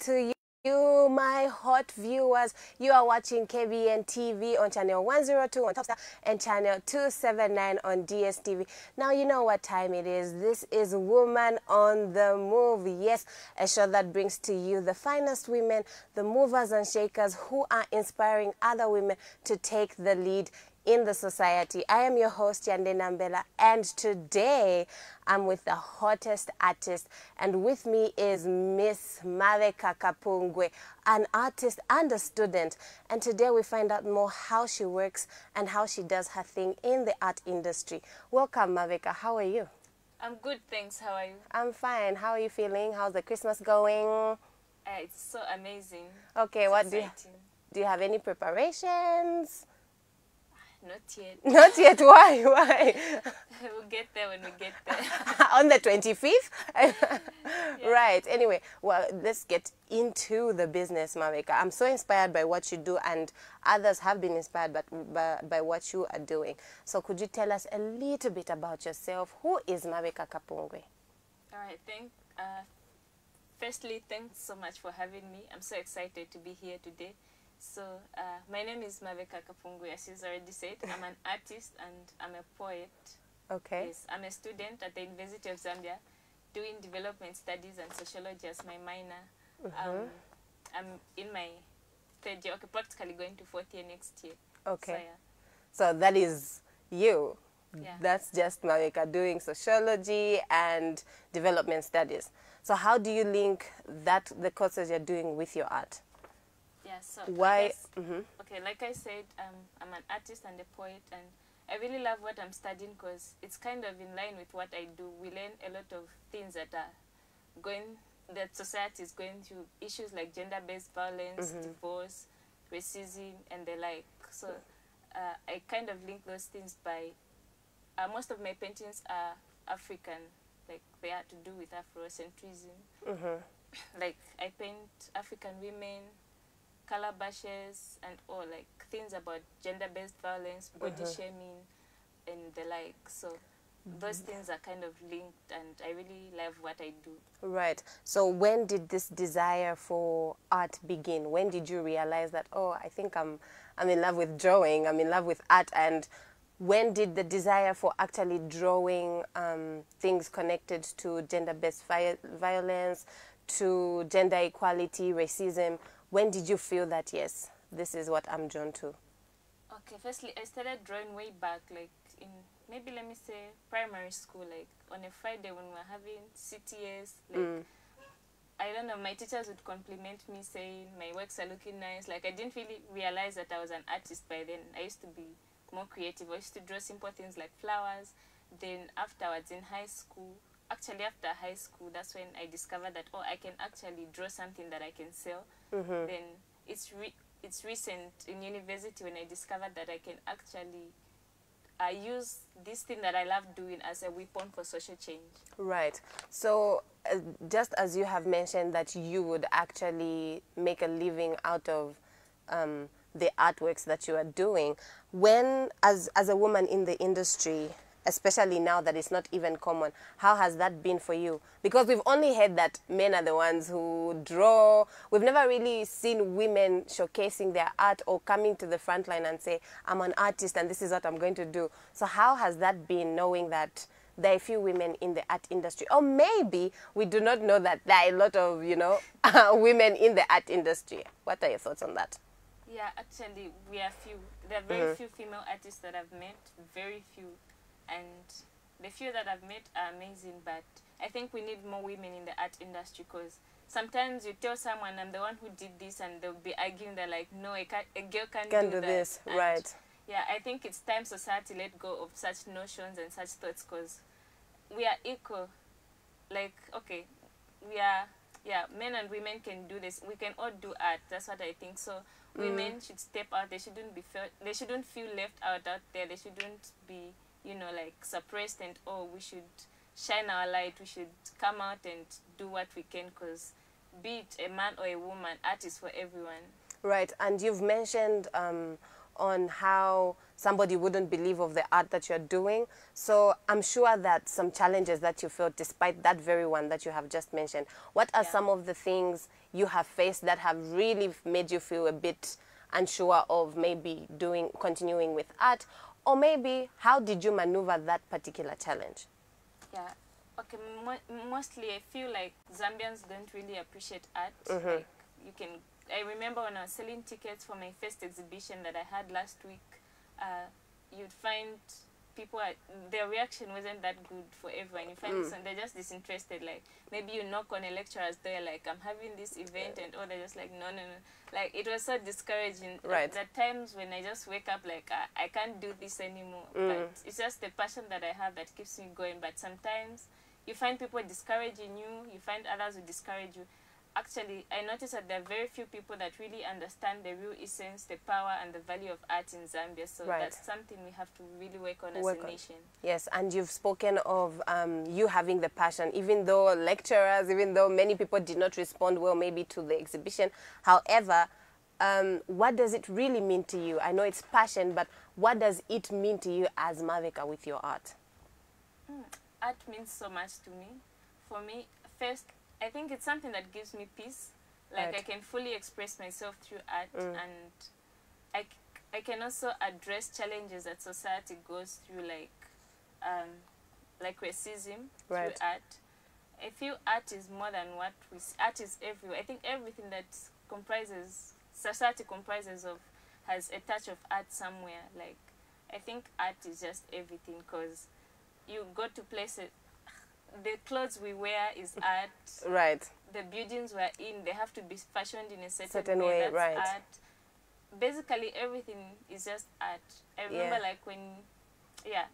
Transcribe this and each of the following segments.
to you. You, my hot viewers, you are watching KBN TV on channel 102 on Topstar and channel 279 on DSTV. Now, you know what time it is. This is Woman on the Move. Yes, a show that brings to you the finest women, the movers and shakers who are inspiring other women to take the lead in the society. I am your host, Yande Nambela, and today I'm with the hottest artist, and with me is Miss Mabeka Kapungwe, an artist and a student. And today we find out more how she works and how she does her thing in the art industry. Welcome, Mabeka. How are you? I'm good, thanks. How are you? I'm fine. How are you feeling? How's the Christmas going? Uh, it's so amazing. Okay, It's what do you, exciting. do you have any preparations? Not yet. Not yet. Why? Why? we'll get there when we get there. on the 25th right anyway well let's get into the business mabeka i'm so inspired by what you do and others have been inspired by, by, by what you are doing so could you tell us a little bit about yourself who is mabeka kapungwe All right, thank. Uh, firstly, thanks so much for having me. I'm so excited to be here today. So, uh, my name is Mabeka as she's already said. I'm an artist and I'm a poet. okay Yes, I'm a student at the University of Zambia, doing development studies and sociology as my minor. Um, I'm in my third year, okay, practically going to fourth year next year. okay So, yeah. so that is you Yeah. that's just mabeka doing sociology and development studies so how do you link that the courses you're doing with your art Yeah, so Why- Like I, s- mhm. Okay, like I said, um, I'm an artist and a poet, and I really love what I'm studying because it's kind of in line with what I do. We learn a lot of things that are going that society is going through issues like gender-based violence, divorce, racism, and the like. So uh, I kind of link those things by uh, most of my paintings are African, like they are to do with Afrocentrism mm-hmm. like I paint African women, calabashes, and all like things about gender-based violence, body shaming, and the like. So those things are kind of linked, and I really love what I do. Right. So when did this desire for art begin? When did you realize that oh, I think I'm I'm in love with drawing. I'm in love with art and when did the desire for actually drawing um, things connected to gender-based vi- violence, to gender equality, racism, when did you feel that yes, this is what I'm drawn to? Okay, firstly, I started drawing way back, like in maybe let me say primary school, like on a Friday when we were having CTS, like. Mm. I don't know, my teachers would compliment me saying my works are looking nice. Like I didn't really realize that I was an artist by then. I used to be more creative. I used to draw simple things like flowers. Then afterwards in high school, actually after high school, that's when I discovered that oh, I can actually draw something that I can sell. Then it's re- it's recent in university when I discovered that I can actually I use this thing that I love doing as a weapon for social change. Right. So, uh, just as you have mentioned that you would actually make a living out of um, the artworks that you are doing, when, as, as a woman in the industry, especially now that it's not even common, how has that been for you? Because we've only heard that men are the ones who draw. We've never really seen women showcasing their art or coming to the front line and say, I'm an artist and this is what I'm going to do. So, how has that been knowing that? there are a few women in the art industry, or maybe we do not know that there are a lot of, you know, women in the art industry. What are your thoughts on that? Yeah, actually, we are few. There are very mm-hmm. few female artists that I've met, very few, and the few that I've met are amazing. But I think we need more women in the art industry because sometimes you tell someone I'm the one who did this, and they'll be arguing. They're like, no, a, ca- a girl can't, Can't do that. this, And, right. Yeah, I think it's time society let go of such notions and such thoughts because we are equal. Like, okay, we are, yeah, men and women can do this. We can all do art. That's what I think. So mm. women should step out. They shouldn't be felt. They shouldn't feel left out out there. They shouldn't be, you know, like suppressed and oh, we should shine our light. We should come out and do what we can because be it a man or a woman, art is for everyone. Right, and you've mentioned um, on how somebody wouldn't believe of the art that you're doing. So I'm sure that some challenges that you felt despite that very one that you have just mentioned. What are Yeah. some of the things you have faced that have really made you feel a bit unsure of maybe doing continuing with art or maybe how did you maneuver that particular challenge? Yeah. Okay. Mo- mostly, I feel like Zambians don't really appreciate art. Mm-hmm. Like you can. I remember when I was selling tickets for my first exhibition that I had last week. Uh, you'd find people are, their reaction wasn't that good for everyone. You find Mm. some, they're just disinterested. Like maybe you knock on a lecturer's door, like I'm having this event, and oh, they're just like no, no, no. Like it was so discouraging. Right. At times when I just wake up like I, I can't do this anymore. Mm. But it's just the passion that I have that keeps me going. But sometimes you find people discouraging you. You find others who discourage you. Actually, I noticed that there are very few people that really understand the real essence, the power, and the value of art in Zambia. So Right. that's something we have to really work on Work as a on. nation. Yes, and you've spoken of um, you having the passion, even though lecturers, even though many people did not respond well, maybe to the exhibition. However, um, what does it really mean to you? I know it's passion, but what does it mean to you as Mabeka with your art? art means so much to me. For me, first, I think it's something that gives me peace. Like Right. I can fully express myself through art, Mm. and I can also address challenges that society goes through, like um, like racism Right. through art. I feel art is more than what we s- art is everywhere. I think everything that comprises society comprises of has a touch of art somewhere. Like I think art is just everything because you go to places. The clothes we wear is art. Right. The buildings we're in, they have to be fashioned in a certain, Certain way. way, That's right. art. Basically, everything is just art. I remember, Yeah. like when, yeah,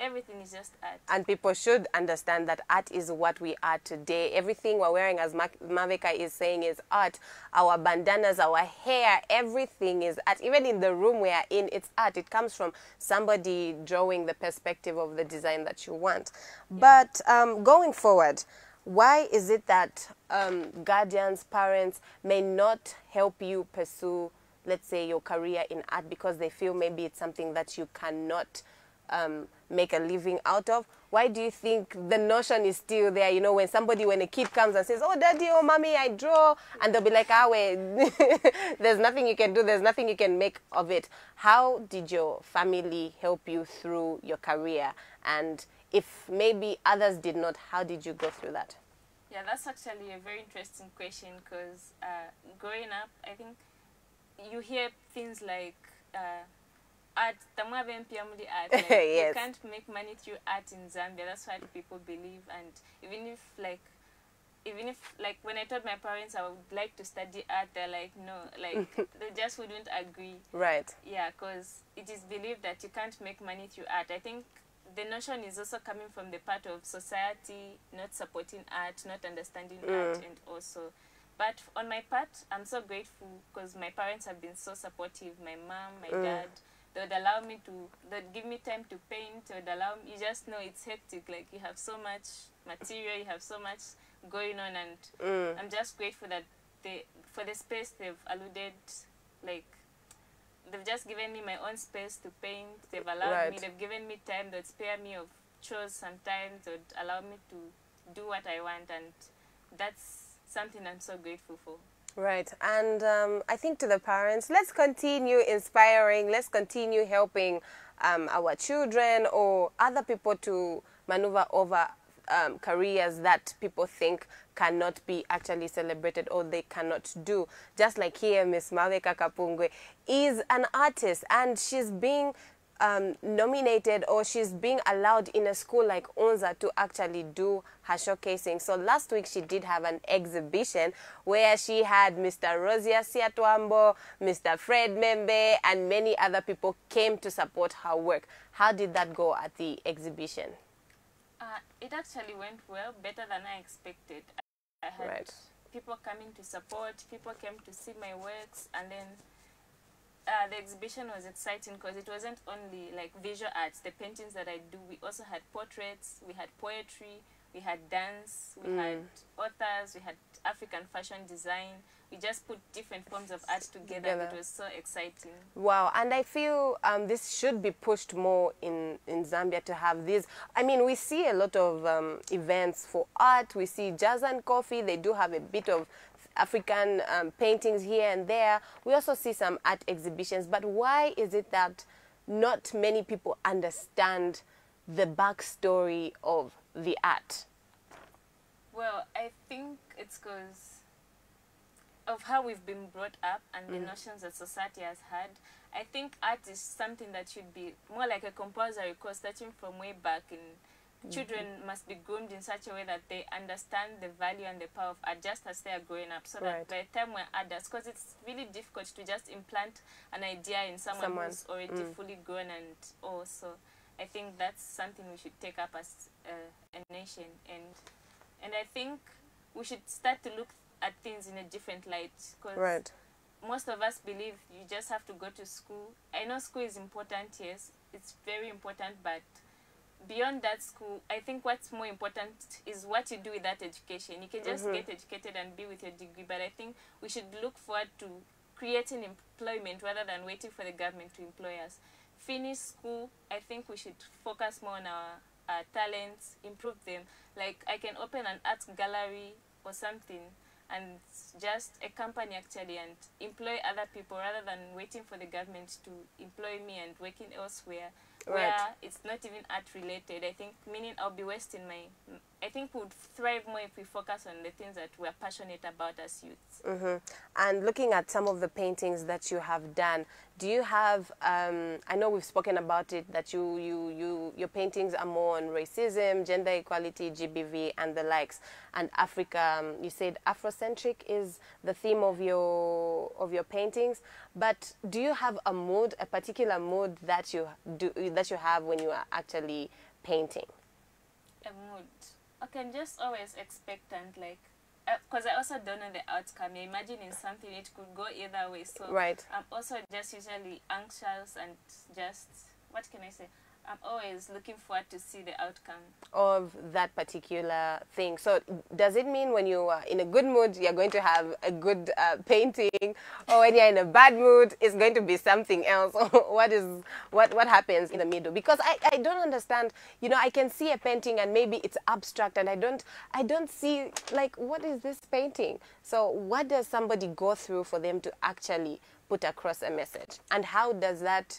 everything is just art. And people should understand that art is what we are today. Everything we're wearing, as Ma- Mabeka is saying, is art. Our bandanas, our hair, everything is art. Even in the room we are in, it's art. It comes from somebody drawing the perspective of the design that you want. But um, going forward, why is it that um, guardians, parents may not help you pursue, let's say, your career in art because they feel maybe it's something that you cannot um, make a living out of? Why do you think the notion is still there? You know, when somebody, when a kid comes and says, "Oh, daddy, oh, mommy, I draw," and they'll be like, "Ah, wait, there's nothing you can do. There's nothing you can make of it." How did your family help you through your career? And if maybe others did not, how did you go through that? Yeah, that's actually a very interesting question because uh, growing up, I think you hear things like uh, art, tamwabe mpia muli art. Like, Yes. You can't make money through art in Zambia. That's what people believe. And even if like, even if like when I told my parents I would like to study art, they're like, no, like they just wouldn't agree. Right. Yeah, because it is believed that you can't make money through art. I think the notion is also coming from the part of society not supporting art, not understanding mm. art, and also. But on my part, I'm so grateful because my parents have been so supportive. My mom, my mm. dad, they would allow me to, they'd give me time to paint. Would allow me. You just know it's hectic. Like you have so much material, you have so much going on, and Mm. I'm just grateful that they, for the space they've alluded, like they've just given me my own space to paint. They've allowed me. They've given me time. They'd spare me of chores sometimes. They'd allow me to do what I want, and that's something I'm so grateful for. Right. And um, I think to the parents, let's continue inspiring, let's continue helping um, our children or other people to maneuver over um, careers that people think cannot be actually celebrated or they cannot do. Just like here, Miss Mabeka Kapungwe is an artist and she's being um, nominated or she's being allowed in a school like Unza to actually do her showcasing. So last week she did have an exhibition where she had Mr. Rosia Siatwambo, Mr. Fred M'membe, and many other people came to support her work. How did that go at the exhibition? Uh, it actually went well, better than I expected. I had Right. people coming to support, people came to see my works, and then uh, the exhibition was exciting because it wasn't only like visual arts, the paintings that I do. We also had portraits, we had poetry, we had dance, we had authors, we had African fashion design. We just put different forms of art together. Together. It was so exciting. Wow, and I feel um, this should be pushed more in, in Zambia to have these. I mean, we see a lot of um, events for art. We see jazz and coffee. They do have a bit of African um, paintings here and there. We also see some art exhibitions. But why is it that not many people understand the backstory of the art? Well, I think it's because of how we've been brought up and the notions that society has had. I think art is something that should be more like a compulsory course starting from way back in children must be groomed in such a way that they understand the value and the power of art just as they are growing up so Right. that by the time we're adults because it's really difficult to just implant an idea in someone, Someone, who's already fully grown and also i think that's something we should take up as uh, a nation and and i think we should start to look at things in a different light because Right. most of us believe you just have to go to school. I know school is important, yes, it's very important, but beyond that school, I think what's more important is what you do with that education. You can just mm-hmm. get educated and be with your degree, but I think we should look forward to creating employment rather than waiting for the government to employ us. Finish school, I think we should focus more on our, our talents, improve them. Like I can open an art gallery or something and just a company actually and employ other people rather than waiting for the government to employ me and working elsewhere where Right. it's not even art related. I think meaning I'll be wasting my I think we'd thrive more if we focus on the things that we're passionate about as youths. hmm And looking at some of the paintings that you have done, do you have? Um, I know we've spoken about it that you, you, you, your paintings are more on racism, gender equality, GBV, and the likes. And Africa, um, you said Afrocentric is the theme of your of your paintings. But do you have a mood, a particular mood that you do that you have when you are actually painting? A mood. I can just always expectant like uh, because I also don't know the outcome. You're imagining something, it could go either way. So Right. I'm also just usually anxious and just what can I say? I'm always looking forward to see the outcome. of that particular thing. So, does it mean when you are in a good mood, you're going to have a good uh, painting, or when you're in a bad mood, it's going to be something else? what is what what happens in the middle? Because I, I don't understand. You know, I can see a painting and maybe it's abstract, and I don't I don't see like what is this painting? So, what does somebody go through for them to actually put across a message, and how does that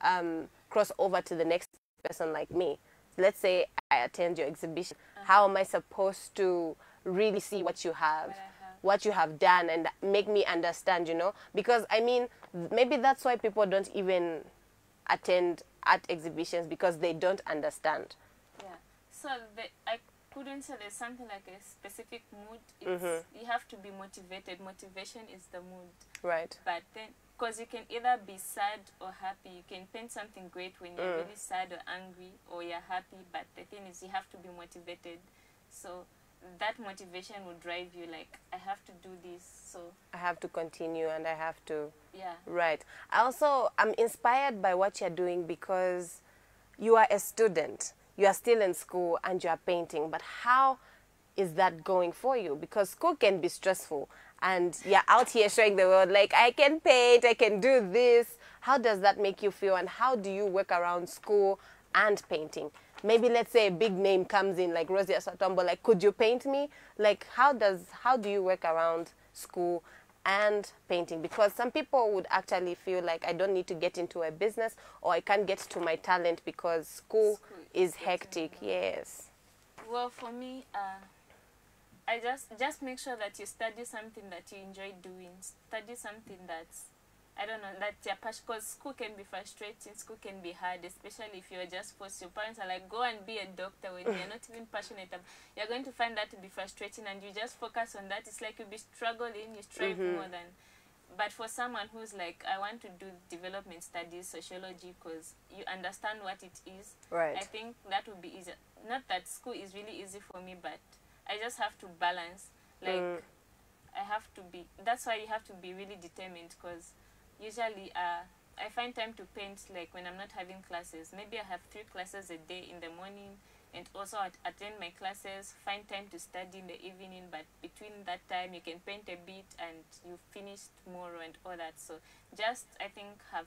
um, cross over to the next person like me? Let's say I attend your exhibition. How am I supposed to really see what you have, What I what you have done, and make me understand? You know, because I mean, maybe that's why people don't even attend art exhibitions because they don't understand. Yeah. So the, I couldn't say there's something like a specific mood. It's, mm-hmm. You have to be motivated. Motivation is the mood. Right. But then, because you can either be sad or happy, you can paint something great when you're mm. really sad or angry, or you're happy. But the thing is, you have to be motivated. So that motivation will drive you. Like I have to do this. So I have to continue, and I have to. yeah. Right. I also I'm inspired by what you're doing because you are a student. You are still in school and you are painting. But how is that going for you? Because school can be stressful and you're out here showing the world like I can paint, I can do this. How does that make you feel and how do you work around school and painting? Maybe let's say a big name comes in like Rosie Siatwambo, like could you paint me? Like how does how do you work around school and painting because some people would actually feel like I don't need to get into a business or I can't get to my talent because school, School is is hectic. Yes. Well, for me, uh, I just just make sure that you study something that you enjoy doing. Study something that's I don't know that's your passion. Because school can be frustrating. School can be hard, especially if you're just forced. Your parents are like, "Go and be a doctor," when you're not even passionate. About, you're going to find that to be frustrating, and you just focus on that. It's like you'll be struggling. You strive mm-hmm. more than. But for someone who's like, I want to do development studies, sociology, because you understand what it is. Right. I think that would be easier. Not that school is really easy for me, but I just have to balance. Like, Mm. I have to be. That's why you have to be really determined, because usually, uh, I find time to paint like when I'm not having classes. Maybe I have three classes a day in the morning and also at- attend my classes, find time to study in the evening, but between that time you can paint a bit and you finish tomorrow and all that. So just I think have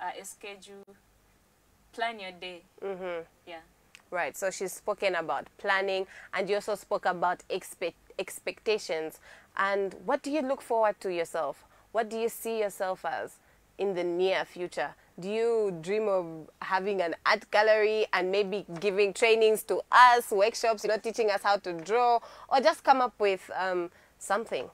uh, a schedule, plan your day. Mm-hmm. Yeah. Right. So she's spoken about planning, and you also spoke about expect expectations. And what do you look forward to yourself? What do you see yourself as in the near future? Do you dream of having an art gallery and maybe giving trainings to us, workshops, you know, teaching us how to draw, or just come up with um, something?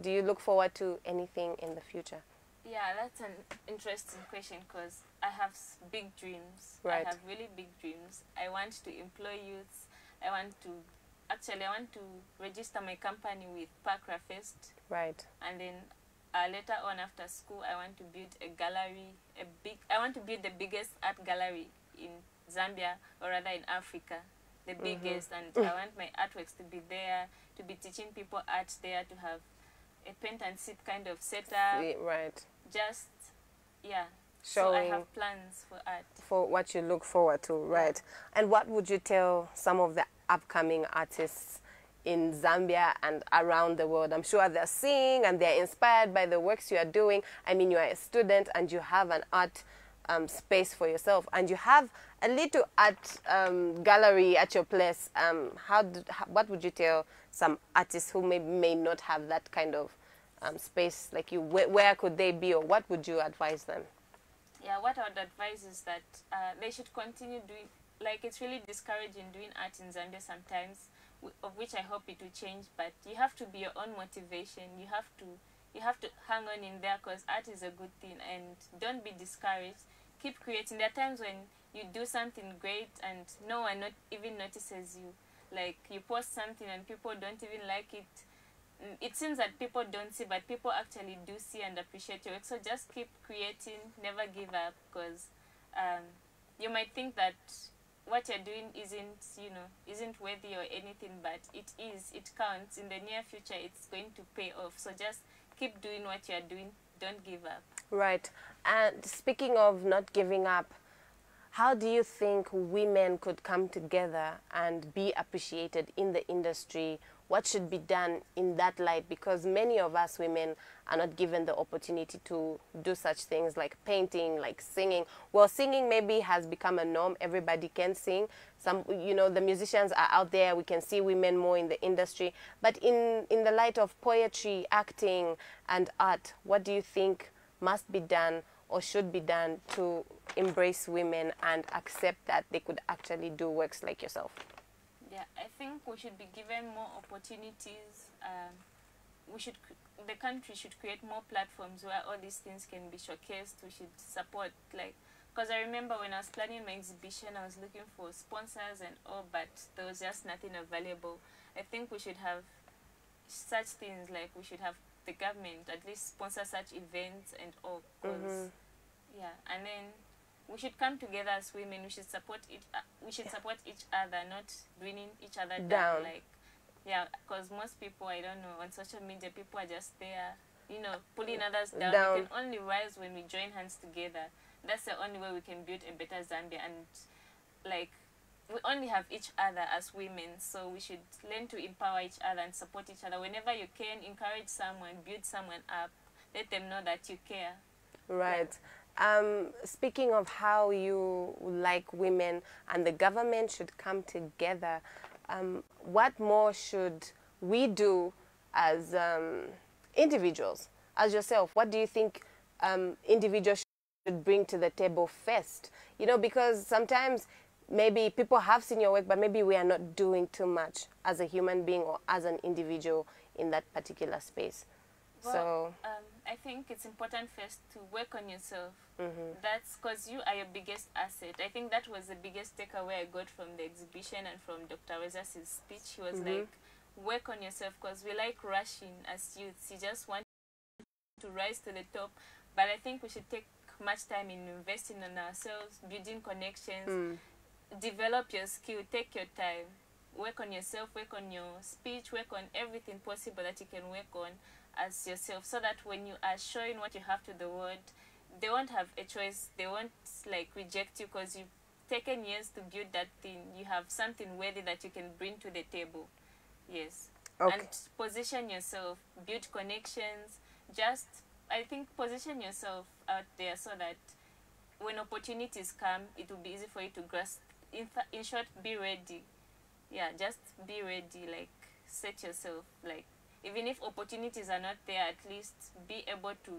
Do you look forward to anything in the future? Yeah, that's an interesting question because I have big dreams. Right. I have really big dreams. I want to employ youths. I want to, actually, I want to register my company with PACRA Fest. Right. And then uh, later on after school, I want to build a gallery, a big, I want to build the biggest art gallery in Zambia or rather in Africa. The biggest. And I want my artworks to be there, to be teaching people art there, to have a paint and sit kind of setup Right. Just yeah so i have plans for art for what you look forward to, right? And what would you tell some of the upcoming artists in Zambia and around the world? I'm sure they're seeing and they're inspired by the works you are doing. I mean, you are a student and you have an art um, space for yourself, and you have a little art um, gallery at your place. Um, how, do, how? What would you tell some artists who may may not have that kind of um, space like you? Where, where could they be, or what would you advise them? yeah what i would advise is that uh, they should continue doing like it's really discouraging doing art in zambia sometimes of which i hope it will change but you have to be your own motivation you have to you have to hang on in there because art is a good thing and don't be discouraged keep creating there are times when you do something great and no one not even notices you like you post something and people don't even like it it seems that people don't see but people actually do see and appreciate your work so just keep creating never give up because um, you might think that what you're doing isn't you know isn't worthy or anything but it is it counts in the near future it's going to pay off so just keep doing what you're doing don't give up Right. And speaking of not giving up, how do you think women could come together and be appreciated in the industry? What should be done in that light? Because many of us women are not given the opportunity to do such things like painting, like singing. Well, singing maybe has become a norm. Everybody can sing. Some, you know, the musicians are out there. We can see women more in the industry. But in, in the light of poetry, acting, and art, what do you think must be done or should be done to embrace women and accept that they could actually do works like yourself? Yeah, I think we should be given more opportunities. Um, we should, the country should create more platforms where all these things can be showcased. We should support, like, because I remember when I was planning my exhibition, I was looking for sponsors and all, but there was just nothing available. I think we should have such things, like we should have the government at least sponsor such events and all, because, yeah, and then we should come together as women. We should support each. Uh, we should support each other, not bringing each other down. Down. Like, yeah, because most people, I don't know, on social media, people are just there, you know, pulling others down. Down. We can only rise when we join hands together. That's the only way we can build a better Zambia. And like, we only have each other as women, so we should learn to empower each other and support each other. Whenever you can, encourage someone, build someone up, let them know that you care. Right. Um, speaking of how you like women and the government should come together, um, what more should we do as um, individuals, as yourself? What do you think um, individuals should bring to the table first? You know, because sometimes maybe people have seen your work, but maybe we are not doing too much as a human being or as an individual in that particular space. Well, so, um, I think it's important first to work on yourself. mhm. That's because you are your biggest asset. I think that was the biggest takeaway I got from the exhibition and from Dr. Rezas' speech. He was Mhm. like, work on yourself because we like rushing as youths. You just want to rise to the top. But I think we should take much time in investing in ourselves, building connections, Mm. develop your skill, take your time, work on yourself, work on your speech, work on everything possible that you can work on as yourself so that when you are showing what you have to the world, they won't have a choice. They won't like reject you because you've taken years to build that thing. You have something worthy that you can bring to the table. Yes. Okay. And position yourself, build connections. Just, I think, position yourself out there so that when opportunities come, it will be easy for you to grasp. In, fa- in short, be ready. Yeah, just be ready. Like, set yourself. Like, even if opportunities are not there, at least be able to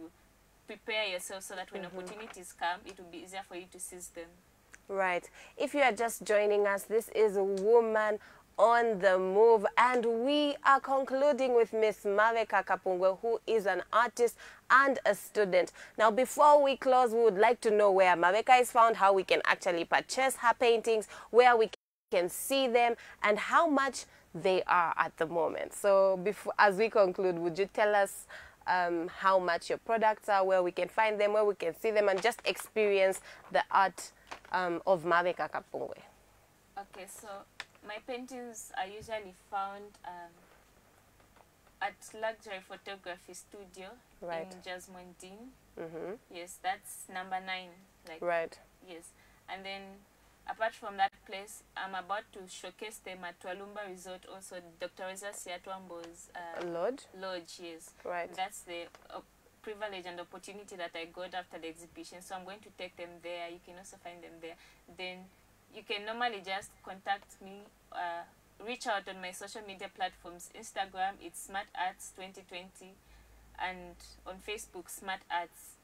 prepare yourself so that when mm-hmm. opportunities come, it will be easier for you to seize them. Right. If you are just joining us, this is a woman on the move, and we are concluding with Miss Mabeka Kapungwe, who is an artist and a student. Now, before we close, we would like to know where Mabeka is found, how we can actually purchase her paintings, where we can see them, and how much they are at the moment. So, before, as we conclude, would you tell us um, how much your products are, where we can find them, where we can see them, and just experience the art um, of Mabeka Kapungwe? Okay, so my paintings are usually found um, at Luxury Photography Studio Right. in Jasmine Mm-hmm. Yes, that's number nine. Like Right. yes, and then apart from that place, I'm about to showcase them at Walumba Resort. Also, Dr. Reza Siatwambo's uh, Lord. lodge. Yes, Right. That's the uh, privilege and opportunity that I got after the exhibition. So I'm going to take them there. You can also find them there. Then you can normally just contact me. Uh, reach out on my social media platforms. Instagram, it's Smart Arts 2020, and on Facebook, Smart Arts.